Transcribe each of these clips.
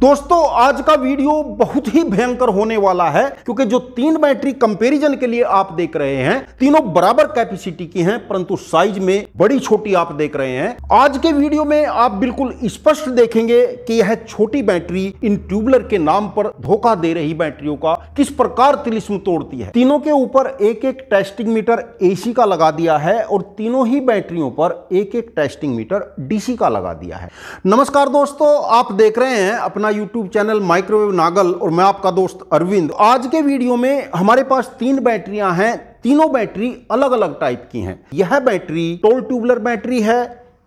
दोस्तों, आज का वीडियो बहुत ही भयंकर होने वाला है, क्योंकि जो तीन बैटरी कंपैरिजन के लिए आप देख रहे हैं, तीनों बराबर कैपेसिटी की हैं, परंतु साइज़ में बड़ी छोटी आप देख रहे हैं। आज के वीडियो में आप बिल्कुल स्पष्ट देखेंगे कि यह छोटी बैटरी इन ट्यूबलर के नाम पर धोखा दे रही बैटरियों का किस प्रकार तिलिस्म तोड़ती है। तीनों के ऊपर एक एक टेस्टिंग मीटर एसी का लगा दिया है और तीनों ही बैटरियों पर एक एक टेस्टिंग मीटर डीसी का लगा दिया है। नमस्कार दोस्तों, आप देख रहे हैं अपना अपना यूट्यूब चैनल माइक्रोवेव नागल और मैं आपका दोस्त अरविंद। आज के वीडियो में हमारे पास तीन बैटरियाँ हैं, तीनों बैटरी अलग अलग टाइप की हैं। यह बैटरी टोल ट्यूबलर बैटरी है,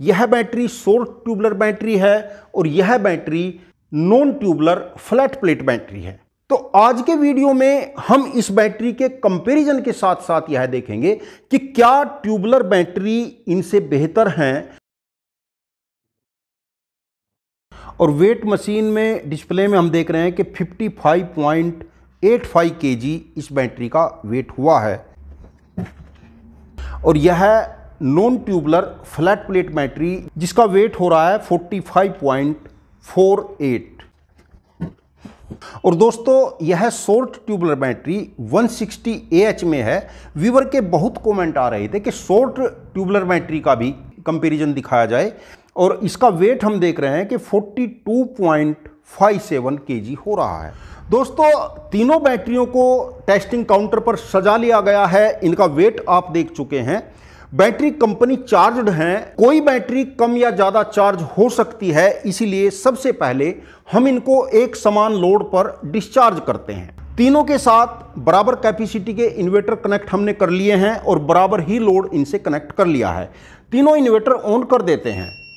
यह बैटरी शोर्ट ट्यूबलर बैटरी है और यह battery non tubular flat plate battery है। तो आज के वीडियो में हम इस बैटरी के कंपैरिजन के साथ साथ यह देखेंगे कि क्या ट्यूबलर बैटरी इनसे बेहतर हैं और वेट मशीन में डिस्प्ले में हम देख रहे हैं कि 55.85 केजी इस बैटरी का वेट हुआ है। और यह non tubular flat plate battery जिसका वेट हो रहा है 45.48 और दोस्तों, यह शॉर्ट ट्यूबलर बैटरी 160 एच में है। व्यूवर के बहुत कमेंट आ रहे थे कि शॉर्ट ट्यूबलर बैटरी का भी कंपैरिजन दिखाया जाए। और इसका वेट हम देख रहे हैं कि 42.57 केजी हो रहा है। दोस्तों, तीनों बैटरियों को टेस्टिंग काउंटर पर सजा लिया गया है। इनका वेट आप देख चुके हैं। बैटरी कंपनी चार्जड हैं। कोई बैटरी कम या ज़्यादा चार्ज हो सकती है। इसीलिए सबसे पहले हम इनको एक समान लोड पर डिस्चार्ज करते हैं। तीनों के साथ बराबर कैपेसिटी के इन्वर्टर कनेक्ट हमने कर लिए हैं और बराबर ही लोड इनसे कनेक्ट कर लिया है। तीनों इन्वर्टर ऑन कर देते हैं।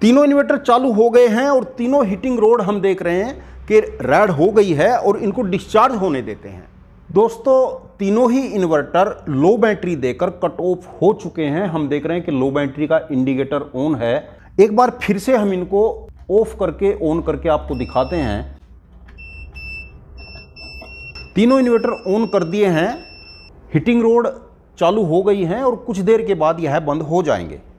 तीनों इन्वर्टर चालू हो गए हैं और तीनों हीटिंग रोड हम देख रहे हैं कि रेड हो गई है और इनको डिस्चार्ज होने देते हैं। दोस्तों, तीनों ही इन्वर्टर लो बैटरी देकर कट ऑफ़ हो चुके हैं। हम देख रहे हैं कि लो बैटरी का इंडिकेटर ऑन है। एक बार फिर से हम इनको ऑफ़ करके ऑन करके आपको दिखाते हैं। तीनों इन्वर्टर ऑन कर दिए हैं। हीटिंग रोड चालू हो गई हैं और कुछ देर के बाद यह बंद हो जाएँगे।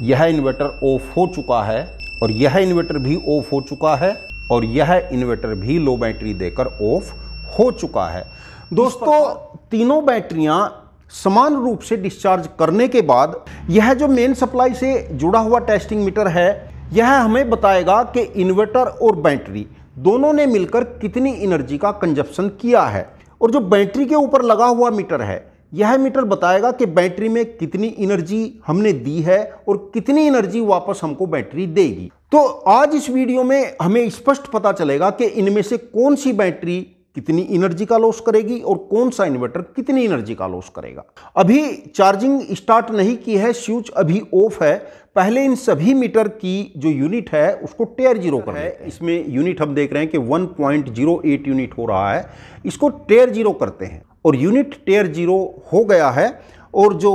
यह इन्वर्टर ऑफ़ हो चुका है और यह इन्वर्टर भी ऑफ़ हो चुका है और यह इन्वर्टर भी लो बैटरी देकर ऑफ़ हो चुका है। दोस्तों तीनों बैटरियाँ समान रूप से डिस्चार्ज करने के बाद यह जो मेन सप्लाई से जुड़ा हुआ टेस्टिंग मीटर है यह हमें बताएगा कि इन्वर्टर और बैटरी दोनों ने मिलकर कितनी एनर्जी का कंजप्शन किया है। और जो बैटरी के ऊपर लगा हुआ मीटर है यह मीटर बताएगा कि बैटरी में कितनी एनर्जी हमने दी है और कितनी एनर्जी वापस हमको बैटरी देगी। तो आज इस वीडियो में हमें स्पष्ट पता चलेगा कि इनमें से कौन सी बैटरी कितनी एनर्जी का लॉस करेगी और कौन सा इन्वर्टर कितनी एनर्जी का लॉस करेगा। अभी चार्जिंग स्टार्ट नहीं की है स्विच अभी ऑफ़ है पहले इन सभी मीटर की जो यूनिट है उसको टेयर ज़ीरो कर है इसमें यूनिट हम देख रहे हैं कि 1.08 यूनिट हो रहा है। इसको टेयर ज़ीरो करते हैं। और यूनिट टेयर ज़ीरो हो गया है और जो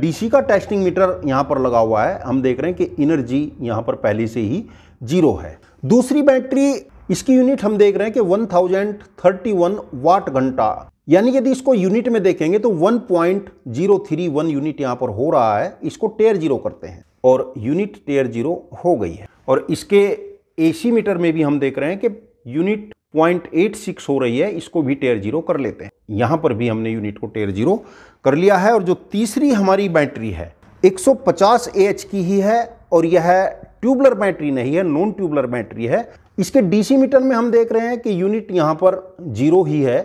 डीसी का टेस्टिंग मीटर यहाँ पर लगा हुआ है हम देख रहे हैं कि एनर्जी यहाँ पर पहले से ही ज़ीरो है। दूसरी बैटरी इसकी यूनिट हम देख रहे हैं कि 1031 वाट घंटा। यानी यदि इसको यूनिट में देखेंगे तो 1.031 यूनिट यहाँ पर हो रहा है इसको टेयर ज़ीरो करते हैं। और यूनिट टेयर ज़ीरो हो गई है। और इसके एसी मीटर में भी हम देख रहे हैं कि यूनिट पॉइंट एट सिक्स हो रही है, इसको भी टेयर ज़ीरो कर लेते हैं। यहाँ पर भी हमने यूनिट को टेयर ज़ीरो कर लिया है और जो तीसरी हमारी बैटरी है 150 एच की ही है और यह ट्यूबलर बैटरी नहीं है नॉन ट्यूबलर बैटरी है। इसके डीसी मीटर में हम देख रहे हैं कि यूनिट यहाँ पर ज़ीरो ही है।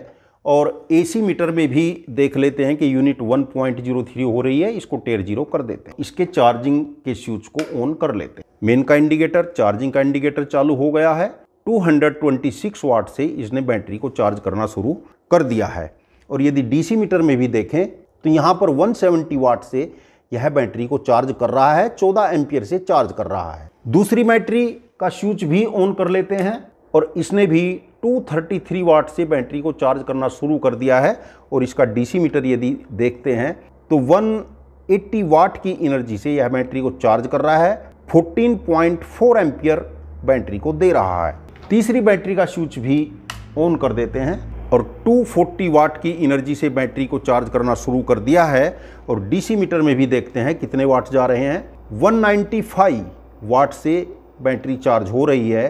और एसी मीटर में भी देख लेते हैं कि यूनिट 1.03 हो रही है, इसको टेर ज़ीरो कर देते हैं। इसके चार्जिंग के स्विच को ऑन कर लेते हैं। मेन का इंडिकेटर चार्जिंग का इंडिकेटर चालू हो गया है। 226 वाट से इसने बैटरी को चार्ज करना शुरू कर दिया है। और यदि डीसी मीटर में भी देखें तो यहाँ पर 170 वाट से यह बैटरी को चार्ज कर रहा है 14 एम्पियर से चार्ज कर रहा है। दूसरी बैटरी का स्विच भी ऑन कर लेते हैं और इसने भी 233 वाट से बैटरी को चार्ज करना शुरू कर दिया है और इसका डीसी मीटर यदि देखते हैं तो 180 वाट की एनर्जी से यह बैटरी को चार्ज कर रहा है 14.4 एम्पियर बैटरी को दे रहा है। तीसरी बैटरी का स्विच भी ऑन कर देते हैं और 240 वाट की एनर्जी से बैटरी को चार्ज करना शुरू कर दिया है और डीसी मीटर में भी देखते हैं कितने वाट जा रहे हैं। 195 वाट से बैटरी चार्ज हो रही है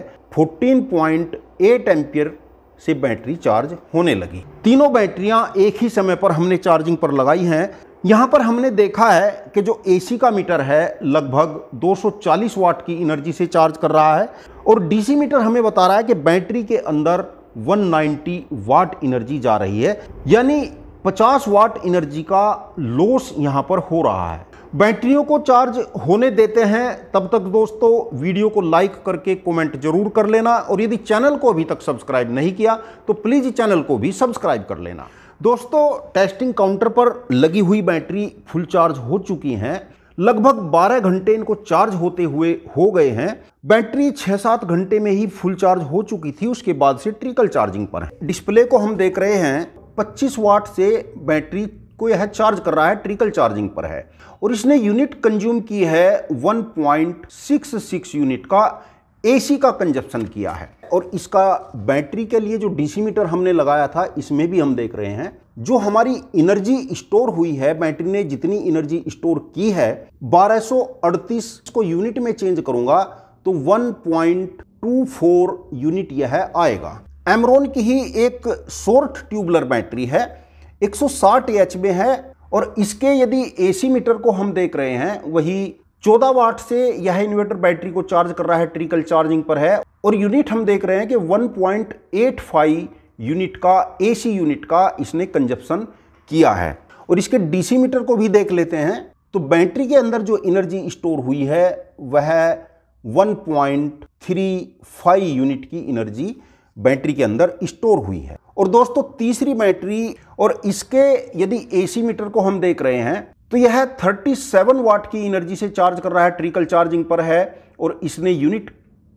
14.8 एम्पियर से बैटरी चार्ज होने लगी। तीनों बैटरियाँ एक ही समय पर हमने चार्जिंग पर लगाई हैं। यहाँ पर हमने देखा है कि जो एसी का मीटर है, लगभग 240 वाट की एनर्जी से चार्ज कर रहा है। और डीसी मीटर हमें बता रहा है कि बैटरी के अंदर 190 वाट एनर्जी जा रही है। यानी 50 वाट एनर्जी का लॉस यहाँ पर हो रहा है। बैटरियों को चार्ज होने देते हैं, तब तक दोस्तों वीडियो को लाइक करके कमेंट ज़रूर कर लेना और यदि चैनल को अभी तक सब्सक्राइब नहीं किया तो प्लीज़ चैनल को भी सब्सक्राइब कर लेना। दोस्तों, टेस्टिंग काउंटर पर लगी हुई बैटरी फुल चार्ज हो चुकी हैं। लगभग 12 घंटे इनको चार्ज होते हुए हो गए हैं। बैटरी 6-7 घंटे में ही फुल चार्ज हो चुकी थी, उसके बाद से ट्रिकल चार्जिंग पर है। डिस्प्ले को हम देख रहे हैं 25 वाट से बैटरी को यह चार्ज कर रहा है ट्रिकल चार्जिंग पर है। और इसने यूनिट कंज्यूम की है 1.66 यूनिट का एसी का कंजप्शन किया है। और इसका बैटरी के लिए जो डीसी मीटर हमने लगाया था, इसमें भी हम देख रहे हैं, जो हमारी एनर्जी स्टोर हुई है, बैटरी ने जितनी एनर्जी स्टोर की है 1238 को यूनिट में चेंज करूँगा तो 1.24 यूनिट यह आएगा। एमरोन की ही एक शॉर्ट ट्यूबलर बैटरी है 160 एच में है और इसके यदि एसी मीटर को हम देख रहे हैं, वही 14 वाट से यह इन्वर्टर बैटरी को चार्ज कर रहा है, ट्रिकल चार्जिंग पर है। और यूनिट हम देख रहे हैं कि 1.85 यूनिट का, एसी यूनिट का इसने कंजप्शन किया है। और इसके डीसी मीटर को भी देख लेते हैं तो बैटरी के अंदर जो एनर्जी स्टोर हुई है, वह 1.35 यूनिट की एनर्जी बैटरी के अंदर स्टोर हुई है। और दोस्तों, तीसरी बैटरी, और इसके यदि एसी मीटर को हम देख रहे हैं तो यह 37 वाट की एनर्जी से चार्ज कर रहा है ट्रिकल चार्जिंग पर है, और इसने यूनिट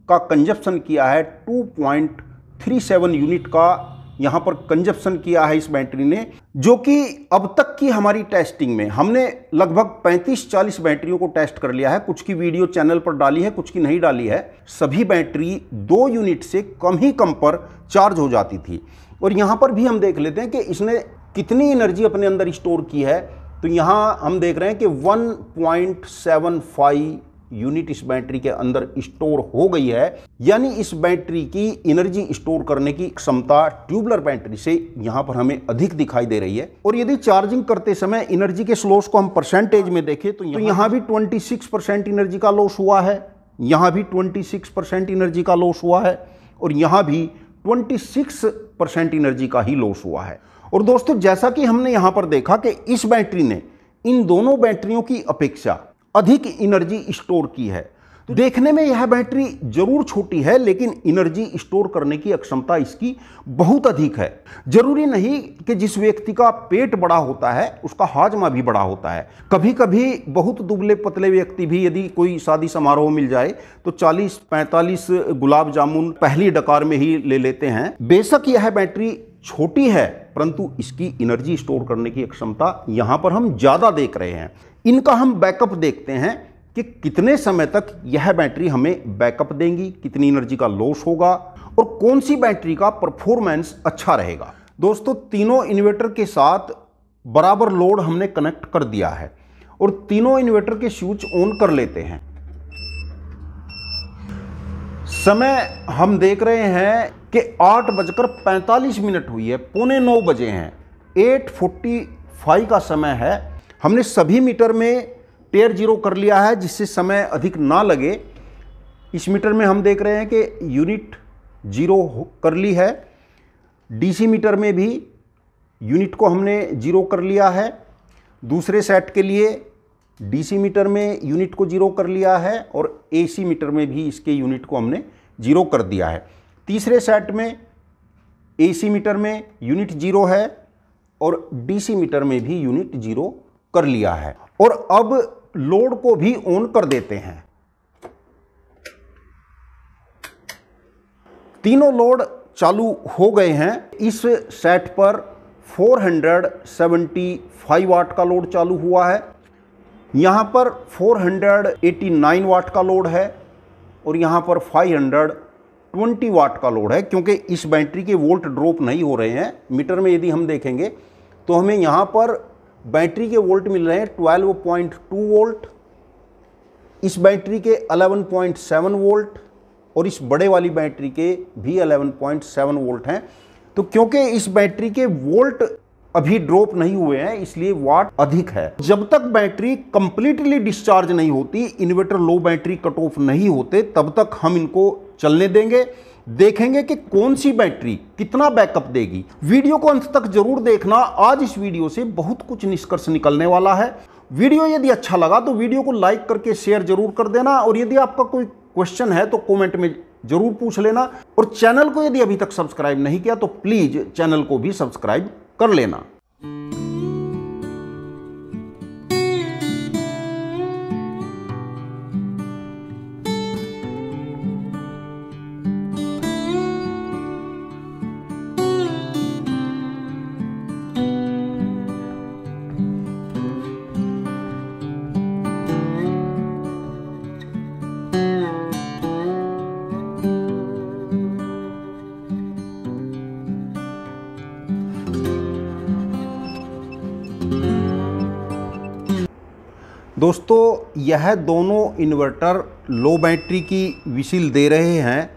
का कंजप्शन किया है 2.37 यूनिट का, यहाँ पर कंजप्शन किया है इस बैटरी ने, जो कि अब तक की हमारी टेस्टिंग में, हमने लगभग 35-40 बैटरियों को टेस्ट कर लिया है, कुछ की वीडियो चैनल पर डाली है, कुछ की नहीं डाली है, सभी बैटरी दो यूनिट से कम ही कम पर चार्ज हो जाती थी। और यहाँ पर भी हम देख लेते हैं कि इसने कितनी एनर्जी अपने अंदर स्टोर की है। तो यहाँ हम देख रहे हैं कि 1.75 यूनिट इस बैटरी के अंदर स्टोर हो गई है। यानी इस बैटरी की एनर्जी स्टोर करने की क्षमता ट्यूबलर बैटरी से यहाँ पर हमें अधिक दिखाई दे रही है। और यदि चार्जिंग करते समय एनर्जी के स्लोस को हम परसेंटेज में देखें तो यहाँ भी 26 परसेंट एनर्जी का लॉस हुआ है। यहाँ भी 26 परसेंट एनर्जी का लॉस हुआ है। और यहाँ भी 26 परसेंट एनर्जी का ही लॉस हुआ है। और दोस्तों, जैसा कि हमने यहाँ पर देखा कि इस बैटरी ने इन दोनों बैटरियों की अपेक्षा अधिक एनर्जी स्टोर की है। देखने में यह बैटरी ज़रूर छोटी है, लेकिन एनर्जी स्टोर करने की अक्षमता इसकी बहुत अधिक है। ज़रूरी नहीं कि जिस व्यक्ति का पेट बड़ा होता है, उसका हाजमा भी बड़ा होता है। कभी कभी बहुत दुबले पतले व्यक्ति भी यदि कोई शादी समारोह मिल जाए तो 40-45 गुलाब जामुन पहली डकार में ही ले लेते हैं। बेशक यह बैटरी छोटी है, परंतु इसकी एनर्जी स्टोर करने की क्षमता यहाँ पर हम ज़्यादा देख रहे हैं। इनका हम बैकअप देखते हैं। कि कितने समय तक यह बैटरी हमें बैकअप देंगी, कितनी एनर्जी का लॉस होगा और कौन सी बैटरी का परफॉर्मेंस अच्छा रहेगा। दोस्तों, तीनों इन्वर्टर के साथ बराबर लोड हमने कनेक्ट कर दिया है और तीनों इन्वर्टर के स्विच ऑन कर लेते हैं। समय हम देख रहे हैं कि आठ बजकर पैंतालीस मिनट हुई है, पौने नौ बजे हैं, एट फोर्टी फाइव का समय है। हमने सभी मीटर में टेयर ज़ीरो कर लिया है, जिससे समय अधिक ना लगे। इस मीटर में हम देख रहे हैं कि यूनिट ज़ीरो कर ली है। डीसी मीटर में भी यूनिट को हमने ज़ीरो कर लिया है। दूसरे सेट के लिए डीसी मीटर में यूनिट को ज़ीरो कर लिया है और एसी मीटर में भी इसके यूनिट को हमने ज़ीरो कर दिया है। तीसरे सेट में एसी मीटर में यूनिट ज़ीरो है और डीसी मीटर में भी यूनिट ज़ीरो कर लिया है। और अब लोड को भी ऑन कर देते हैं। तीनों लोड चालू हो गए हैं। इस सेट पर 475 वाट का लोड चालू हुआ है। यहाँ पर 489 वाट का लोड है और यहाँ पर 20 वाट का लोड है, क्योंकि इस बैटरी के वोल्ट ड्रॉप नहीं हो रहे हैं। मीटर में यदि हम देखेंगे तो हमें यहाँ पर बैटरी के वोल्ट मिल रहे हैं 12.2 वोल्ट इस बैटरी के 11.7 वोल्ट और इस बड़े वाली बैटरी के भी 11.7 वोल्ट हैं। तो क्योंकि इस बैटरी के वोल्ट अभी ड्रॉप नहीं हुए हैं, इसलिए वाट अधिक है। जब तक बैटरी कंप्लीटली डिस्चार्ज नहीं होती inverter low battery cut off नहीं होते, तब तक हम इनको चलने देंगे। देखेंगे कि कौन सी बैटरी कितना बैकअप देगी। वीडियो को अंत तक ज़रूर देखना। आज इस वीडियो से बहुत कुछ निष्कर्ष निकलने वाला है। वीडियो यदि अच्छा लगा तो वीडियो को लाइक करके शेयर ज़रूर कर देना और यदि आपका कोई क्वेश्चन है तो कमेंट में ज़रूर पूछ लेना। और चैनल को यदि अभी तक सब्सक्राइब नहीं किया तो प्लीज़ चैनल को भी सब्सक्राइब कर लेना। दोस्तों, यह दोनों इन्वर्टर लो बैटरी की विशिल दे रहे हैं।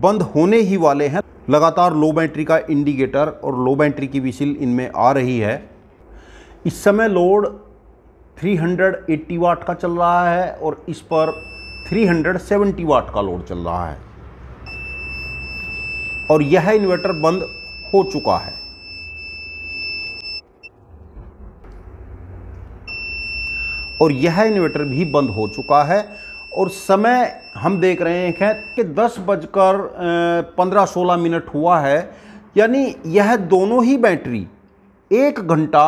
बंद होने ही वाले हैं। लगातार लो बैटरी का इंडिकेटर और लो बैटरी की विशिल इनमें आ रही है। इस समय लोड 380 वाट का चल रहा है और इस पर 370 वाट का लोड चल रहा है। और यह इन्वर्टर बंद हो चुका है। और यह इन्वर्टर भी बंद हो चुका है। और समय हम देख रहे हैं कि दस बजकर पंद्रह सोलह मिनट हुआ है। यानी यह दोनों ही बैटरी एक घंटा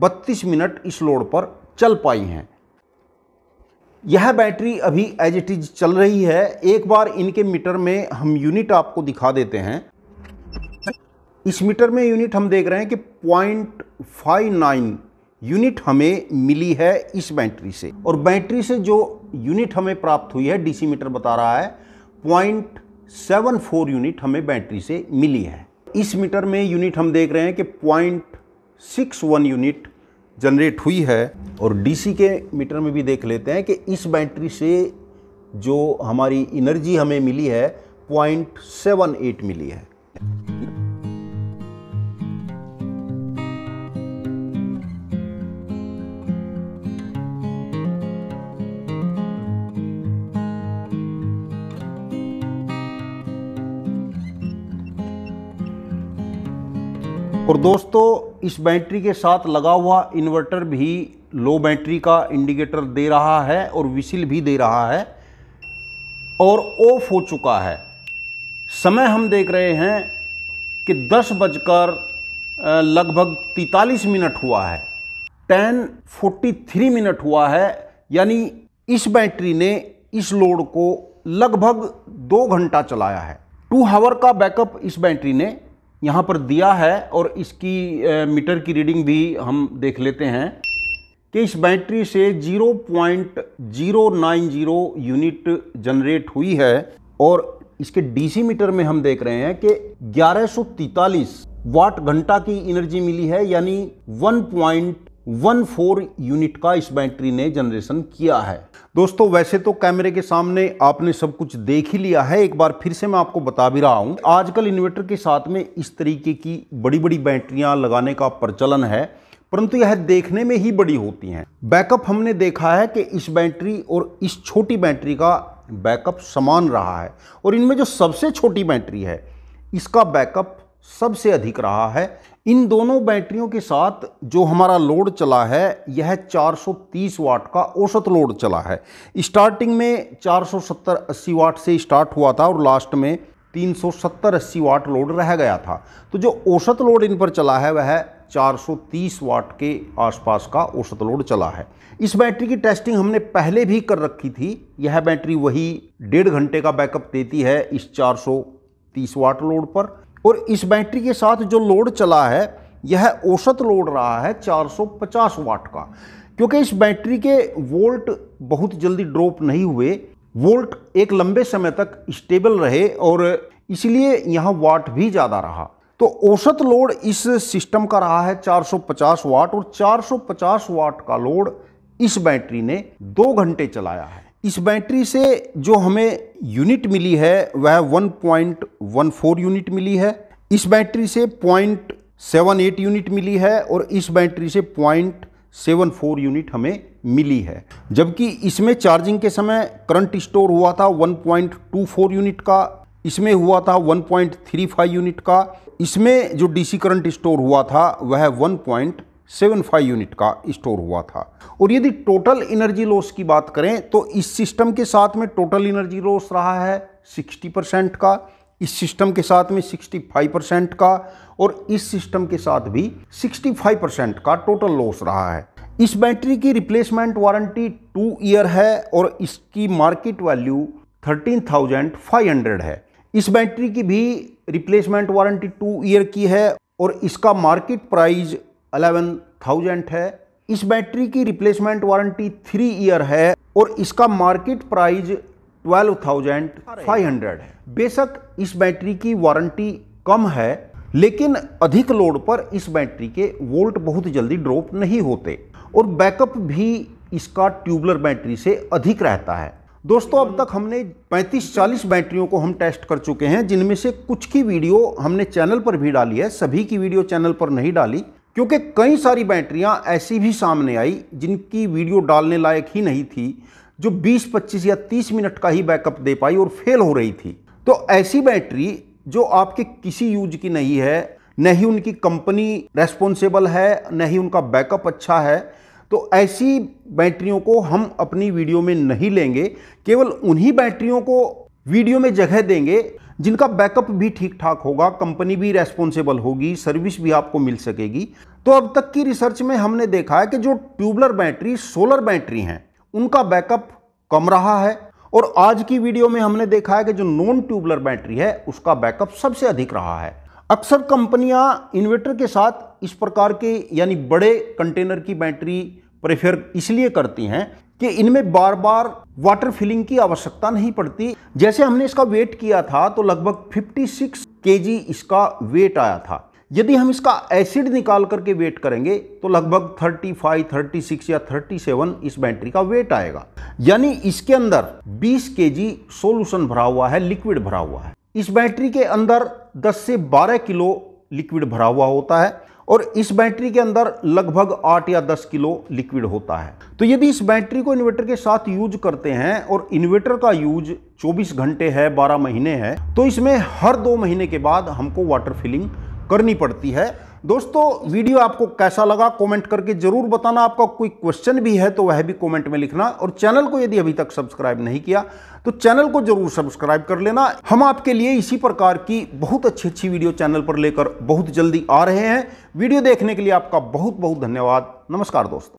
बत्तीस मिनट इस लोड पर चल पाई हैं। यह बैटरी अभी एज इट इज़ चल रही है। एक बार इनके मीटर में हम यूनिट आपको दिखा देते हैं। इस मीटर में यूनिट हम देख रहे हैं कि पॉइंट फाइव नाइन यूनिट हमें मिली है इस बैटरी से। और बैटरी से जो यूनिट हमें प्राप्त हुई है डीसी मीटर बता रहा है, पॉइंट सेवन फोर यूनिट हमें बैटरी से मिली है। इस मीटर में यूनिट हम देख रहे हैं कि point six one unit generate हुई है। और डीसी के मीटर में भी देख लेते हैं कि इस बैटरी से जो हमारी एनर्जी हमें मिली है, पॉइंट सेवन एट मिली है। और दोस्तों, इस बैटरी के साथ लगा हुआ इन्वर्टर भी लो बैटरी का इंडिकेटर दे रहा है और विसिल भी दे रहा है और ऑफ़ हो चुका है। समय हम देख रहे हैं कि दस बजकर लगभग तैतालीस मिनट हुआ है। टेन फोर्टी थ्री मिनट हुआ है, यानी इस बैटरी ने इस लोड को लगभग दो घंटा चलाया है। टू हावर का बैकअप इस बैटरी ने यहाँ पर दिया है और इसकी मीटर की रीडिंग भी हम देख लेते हैं। कि इस बैटरी से 0.090 यूनिट जनरेट हुई है और इसके डीसी मीटर में हम देख रहे हैं कि 1143 वाट घंटा की एनर्जी मिली है, यानी 1.14 यूनिट का इस बैटरी ने जनरेशन किया है। दोस्तों, वैसे तो कैमरे के सामने आपने सब कुछ देख ही लिया है। एक बार फिर से मैं आपको बता भी रहा हूँ, आजकल इन्वर्टर के साथ में इस तरीके की बड़ी बड़ी बैटरियाँ लगाने का प्रचलन है, परंतु यह देखने में ही बड़ी होती हैं। बैकअप हमने देखा है कि इस बैटरी और इस छोटी बैटरी का बैकअप समान रहा है और इनमें जो सबसे छोटी बैटरी है, इसका बैकअप सबसे अधिक रहा है। इन दोनों बैटरियों के साथ जो हमारा लोड चला है, यह 430 वाट का औसत लोड चला है। स्टार्टिंग में 470-80 वाट से स्टार्ट हुआ था और लास्ट में 370-80 वाट लोड रह गया था। तो जो औसत लोड इन पर चला है, वह 430 वाट के आसपास का औसत लोड चला है। इस बैटरी की टेस्टिंग हमने पहले भी कर रखी थी। यह बैटरी वही डेढ़ घंटे का बैकअप देती है इस 430 वाट लोड पर। और इस बैटरी के साथ जो लोड चला है, यह औसत लोड रहा है 450 वाट का। क्योंकि इस बैटरी के वोल्ट बहुत जल्दी ड्रॉप नहीं हुए, वोल्ट एक लंबे समय तक स्टेबल रहे और इसलिए यहाँ वाट भी ज़्यादा रहा। तो औसत लोड इस सिस्टम का रहा है 450 वाट और 450 वाट का लोड इस बैटरी ने दो घंटे चलाया है। इस बैटरी से जो हमें यूनिट मिली है, वह 1.14 यूनिट मिली है। इस बैटरी से 0.78 यूनिट मिली है और इस बैटरी से 0.74 यूनिट हमें मिली है। जबकि इसमें चार्जिंग के समय करंट स्टोर हुआ था 1.24 यूनिट का, इसमें हुआ था 1.35 यूनिट का। इसमें जो डीसी करंट स्टोर हुआ था, वह 1.75 यूनिट का स्टोर हुआ था। और यदि टोटल एनर्जी लॉस की बात करें तो इस सिस्टम के साथ में टोटल एनर्जी लॉस रहा है 60 परसेंट का इस सिस्टम के साथ में 65 परसेंट का और इस सिस्टम के साथ भी 65 परसेंट का टोटल लॉस रहा है। इस बैटरी की रिप्लेसमेंट वारंटी टू ईयर है और इसकी मार्केट वैल्यू 13,500 है। इस बैटरी की भी रिप्लेसमेंट वारंटी टू ईयर की है और इसका मार्केट प्राइस 11,000 है। इस बैटरी की रिप्लेसमेंट वारंटी थ्री ईयर है और इसका market price twelve thousand five hundred है। बेशक इस बैटरी की वारंटी कम है लेकिन अधिक लोड पर इस बैटरी के वोल्ट बहुत जल्दी ड्रॉप नहीं होते और बैकअप भी इसका ट्यूबलर बैटरी से अधिक रहता है। दोस्तों अब तक हमने 35-40 बैटरियों को हम टेस्ट कर चुके हैं जिनमें से कुछ की वीडियो हमने चैनल पर भी डाली है। सभी की वीडियो चैनल पर नहीं डाली क्योंकि कई सारी बैटरियाँ ऐसी भी सामने आई जिनकी वीडियो डालने लायक ही नहीं थी जो 20, 25 या 30 मिनट का ही बैकअप दे पाई और फेल हो रही थी। तो ऐसी बैटरी जो आपके किसी यूज़ की नहीं है न ही उनकी कंपनी रेस्पॉन्सिबल है न ही उनका बैकअप अच्छा है तो ऐसी बैटरियों को हम अपनी वीडियो में नहीं लेंगे केवल उन्हीं बैटरियों को वीडियो में जगह देंगे जिनका बैकअप भी ठीक ठाक होगा, कंपनी भी रेस्पॉन्सिबल होगी सर्विस भी आपको मिल सकेगी। तो अब तक की रिसर्च में हमने देखा है कि जो ट्यूबलर बैटरी सोलर बैटरी हैं, उनका बैकअप कम रहा है और आज की वीडियो में हमने देखा है कि जो नॉन ट्यूबलर बैटरी है, उसका बैकअप सबसे अधिक रहा है। अक्सर कंपनियाँ इन्वर्टर के साथ इस प्रकार के, यानी बड़े कंटेनर की बैटरी प्रेफर इसलिए करती हैं कि इनमें बार बार वाटर फिलिंग की आवश्यकता नहीं पड़ती। जैसे हमने इसका वेट किया था तो लगभग 56 केजी इसका वेट आया था। यदि हम इसका एसिड निकाल करके वेट करेंगे तो लगभग 35, 36 या 37 इस बैटरी का वेट आएगा। यानी इसके अंदर 20 केजी सॉल्यूशन भरा हुआ है लिक्विड भरा हुआ है। इस बैटरी के अंदर 10 से 12 किलो लिक्विड भरा हुआ होता है। और इस बैटरी के अंदर लगभग 8 या 10 किलो लिक्विड होता है। तो यदि इस बैटरी को इन्वर्टर के साथ यूज़ करते हैं और इन्वर्टर का यूज़ 24 घंटे है 12 महीने है तो इसमें हर दो महीने के बाद हमको वाटर फिलिंग करनी पड़ती है। दोस्तों, वीडियो आपको कैसा लगा कमेंट करके ज़रूर बताना। आपका कोई क्वेश्चन भी है तो वह भी कमेंट में लिखना। और चैनल को यदि अभी तक सब्सक्राइब नहीं किया तो चैनल को ज़रूर सब्सक्राइब कर लेना। हम आपके लिए इसी प्रकार की बहुत अच्छी अच्छी वीडियो चैनल पर लेकर बहुत जल्दी आ रहे हैं। वीडियो देखने के लिए आपका बहुत बहुत धन्यवाद। नमस्कार दोस्तों।